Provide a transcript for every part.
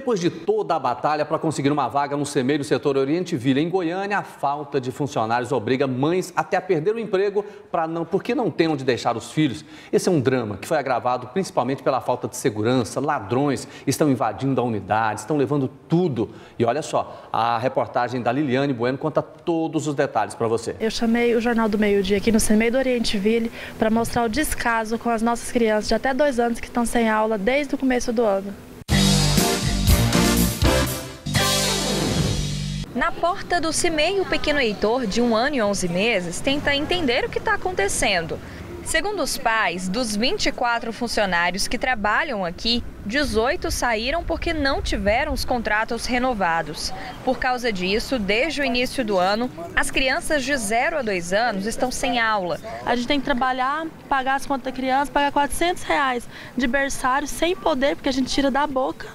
Depois de toda a batalha para conseguir uma vaga no CEMEI do setor Oriente Vila, em Goiânia, a falta de funcionários obriga mães até a perder o emprego para não, porque não tem onde deixar os filhos. Esse é um drama que foi agravado principalmente pela falta de segurança. Ladrões estão invadindo a unidade, estão levando tudo. E olha só, a reportagem da Liliane Bueno conta todos os detalhes para você. Eu chamei o Jornal do Meio Dia aqui no CEMEI do Oriente Ville para mostrar o descaso com as nossas crianças de até dois anos que estão sem aula desde o começo do ano. Na porta do CIMEI, o pequeno Heitor, de um ano e 11 meses, tenta entender o que está acontecendo. Segundo os pais, dos 24 funcionários que trabalham aqui, 18 saíram porque não tiveram os contratos renovados. Por causa disso, desde o início do ano, as crianças de 0 a 2 anos estão sem aula. A gente tem que trabalhar, pagar as contas da criança, pagar 400 reais de berçário sem poder, porque a gente tira da boca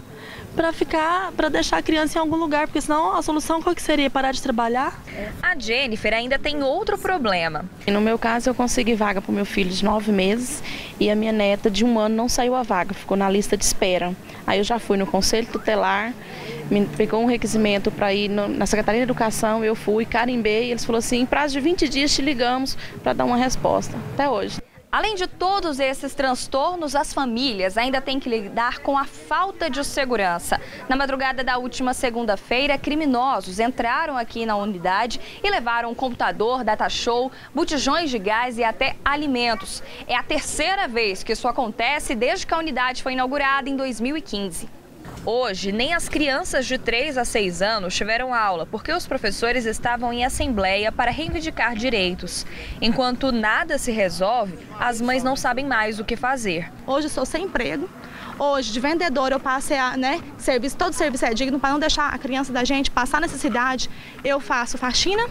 para ficar, para deixar a criança em algum lugar, porque senão a solução qual que seria? Parar de trabalhar? A Jennifer ainda tem outro problema. No meu caso, eu consegui vaga para o meu filho de nove meses e a minha neta de um ano não saiu a vaga, ficou na lista de espera. Aí eu já fui no conselho tutelar, me pegou um requerimento para ir no, na Secretaria de Educação, eu fui, carimbei, e eles falaram assim, em prazo de 20 dias te ligamos para dar uma resposta, até hoje. Além de todos esses transtornos, as famílias ainda têm que lidar com a falta de segurança. Na madrugada da última segunda-feira, criminosos entraram aqui na unidade e levaram computador, data show, botijões de gás e até alimentos. É a terceira vez que isso acontece desde que a unidade foi inaugurada em 2015. Hoje, nem as crianças de 3 a 6 anos tiveram aula, porque os professores estavam em assembleia para reivindicar direitos. Enquanto nada se resolve, as mães não sabem mais o que fazer. Hoje estou sem emprego. Hoje, de vendedor, eu passei a, né, serviço, todo serviço é digno para não deixar a criança da gente passar necessidade. Eu faço faxina,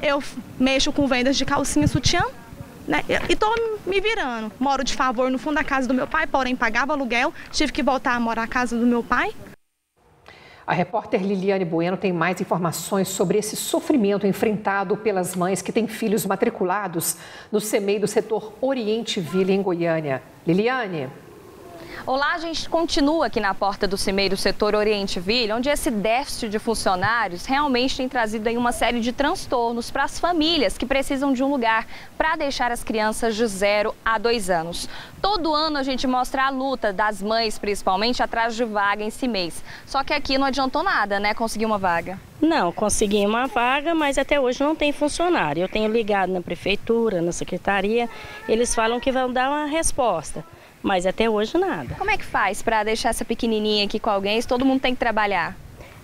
eu mexo com vendas de calcinha sutiã, né? E estou me virando. Moro de favor no fundo da casa do meu pai, porém pagava aluguel, tive que voltar a morar na casa do meu pai. A repórter Liliane Bueno tem mais informações sobre esse sofrimento enfrentado pelas mães que têm filhos matriculados no CEMEI do setor Oriente Vila, em Goiânia. Liliane. Olá, a gente continua aqui na porta do CIMEI do setor Oriente Vila, onde esse déficit de funcionários realmente tem trazido aí uma série de transtornos para as famílias que precisam de um lugar para deixar as crianças de 0 a 2 anos. Todo ano a gente mostra a luta das mães, principalmente, atrás de vaga em CIMEIs. Só que aqui não adiantou nada, né, conseguir uma vaga. Não, consegui uma vaga, mas até hoje não tem funcionário. Eu tenho ligado na prefeitura, na secretaria, eles falam que vão dar uma resposta mas até hoje nada. Como é que faz para deixar essa pequenininha aqui com alguém se todo mundo tem que trabalhar?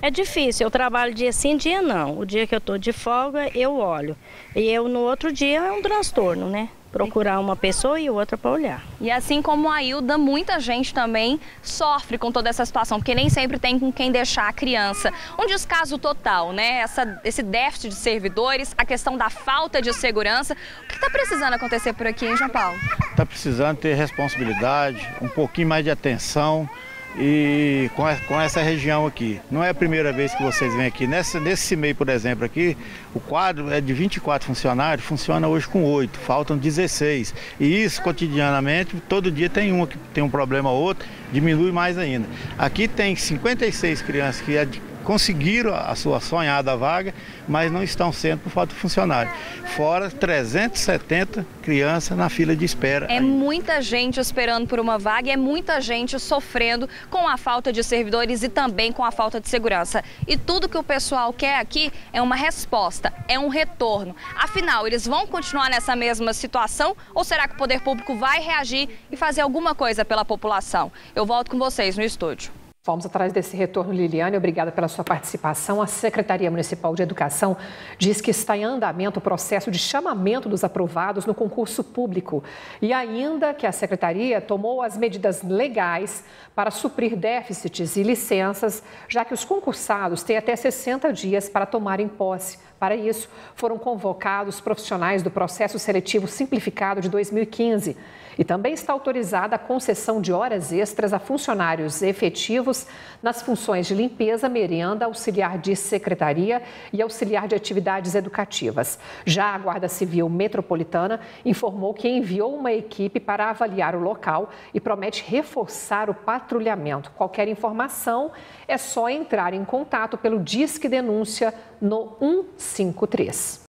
É difícil, eu trabalho dia sim, dia não. O dia que eu estou de folga, eu olho. E eu no outro dia é um transtorno, né? Procurar uma pessoa e outra para olhar. E assim como a Hilda, muita gente também sofre com toda essa situação, porque nem sempre tem com quem deixar a criança. Um descaso total, né? Essa, esse déficit de servidores, a questão da falta de segurança. O que está precisando acontecer por aqui, hein, João Paulo? Está precisando ter responsabilidade, um pouquinho mais de atenção e com, a, com, essa região aqui. Não é a primeira vez que vocês vêm aqui. Nesse meio, por exemplo, aqui, o quadro é de 24 funcionários, funciona hoje com 8, faltam 16. E isso, cotidianamente, todo dia tem um que tem um problema ou outro, diminui mais ainda. Aqui tem 56 crianças que conseguiram a sua sonhada vaga, mas não estão sendo por falta de funcionário. Fora 370 crianças na fila de espera. É ainda. muita gente esperando por uma vaga e é muita gente sofrendo com a falta de servidores e também com a falta de segurança. E tudo que o pessoal quer aqui é uma resposta, é um retorno. Afinal, eles vão continuar nessa mesma situação ou será que o poder público vai reagir e fazer alguma coisa pela população? Eu volto com vocês no estúdio. Vamos atrás desse retorno, Liliane. Obrigada pela sua participação. A Secretaria Municipal de Educação diz que está em andamento o processo de chamamento dos aprovados no concurso público e ainda que a Secretaria tomou as medidas legais para suprir déficits e licenças, já que os concursados têm até 60 dias para tomarem posse. Para isso, foram convocados profissionais do processo seletivo simplificado de 2015. E também está autorizada a concessão de horas extras a funcionários efetivos nas funções de limpeza, merenda, auxiliar de secretaria e auxiliar de atividades educativas. Já a Guarda Civil Metropolitana informou que enviou uma equipe para avaliar o local e promete reforçar o patrulhamento. Qualquer informação é só entrar em contato pelo Disque Denúncia no 153.